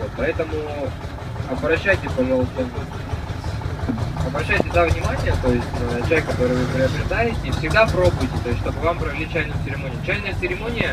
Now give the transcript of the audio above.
Вот, поэтому обращайте, пожалуйста, обращайте да, внимание, то есть э, чай, который вы приобретаете, всегда пробуйте, то есть чтобы вам провели чайную церемонию. Чайная церемония